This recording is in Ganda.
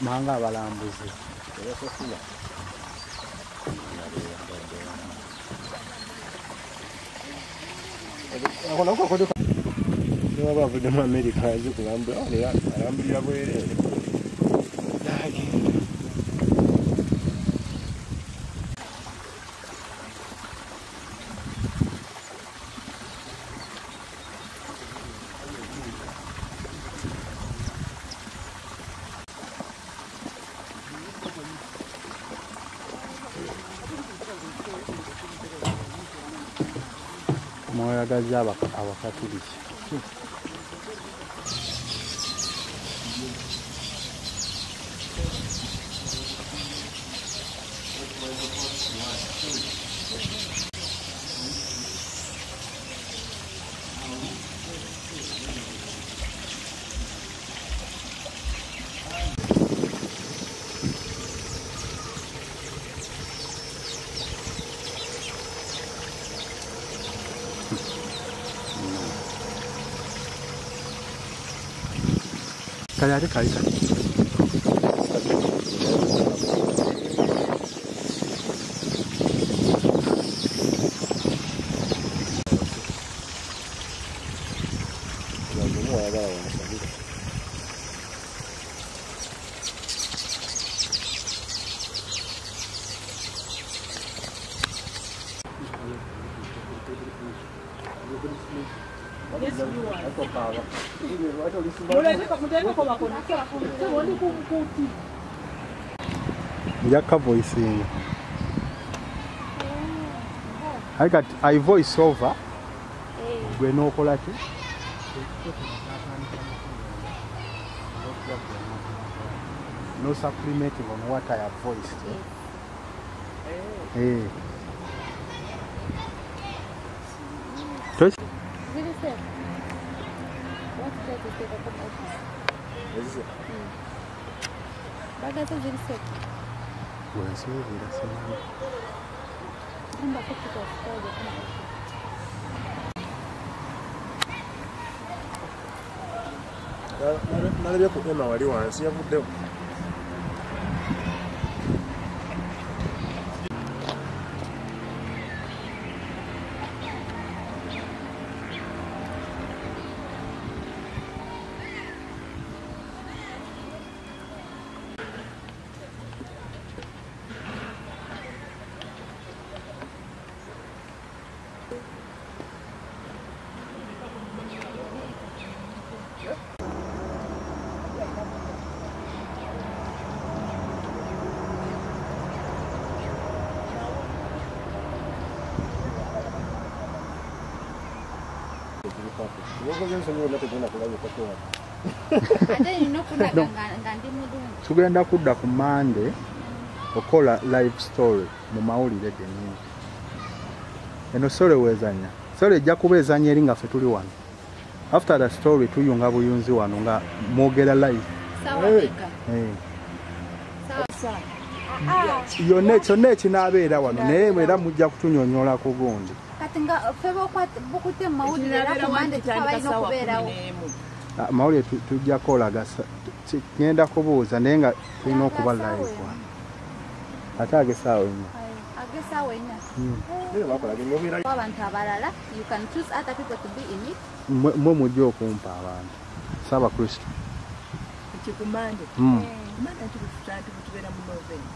manga abalambuzi. Niba bavudde mu amerika aze kulambula era abaka- abakatuliki kale ate kali kati njakka voicinga aye kati i voice over. Gwe nookola ki? No supplementing on what i have voiced. Eh. せん。わずかずてがこないから。Beleza? Hum. Bagata de seco. Mas eu vou virar só lá. Não dá pra ficar, pode, não. なるべく今は量は安いやぶってよ。Nina okulaga nga- nga ndi mulungi. tugenda kudda ku mande okola live story mu mawulire gennyini eno story wezanya story ejja kuba ezanya eri nga ffe tuli wano. After the story tuyunga buyunzi wano nga mwogera live Eh. Yonna kyonna ekinaabeera wano naye era mujja kutunyonyolako gundi Kati nga ffe bukutte mu mawulire era ku mande tufa balina okubeerawo. Ah, mawulire tu- tujjako olaga sa- ki- ŋŋenda kubuuza naye nga tulina okuba live ate agesaawo nnyo Ag'essaawa ennya. bakolaga engomera Abantu abalala, you can choose other people to be in it. mwe mujja okumpa abantu saaba kristo kikumande Mm. kumande nti butubeera mu novemba